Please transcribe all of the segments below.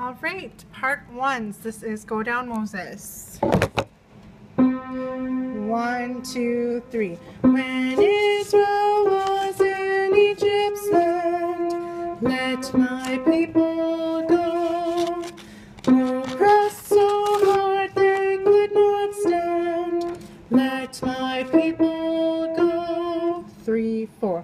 All right, part ones. This is Go Down Moses. One, two, three. When Israel was in Egypt's land, let my people go. Who pressed so hard they could not stand. Let my people go. Three, four.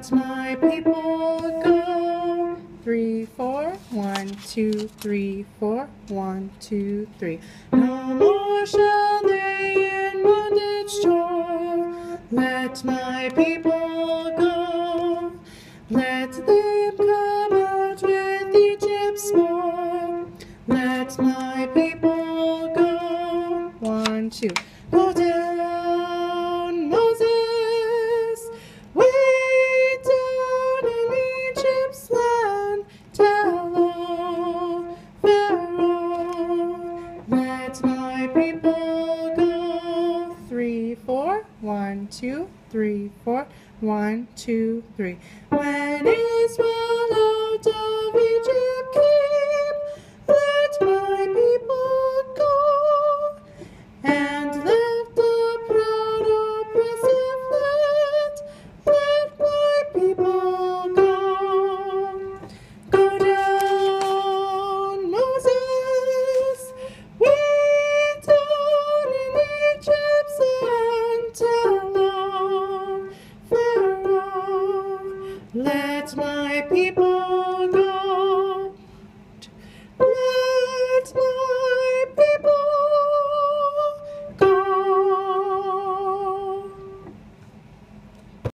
Let my people go. Three, four. One, two, three, four. One, two, three. No more shall they in bondage toil. Let my people people go. Three, four. One, two, three, four. One, two, three. When Israel My people.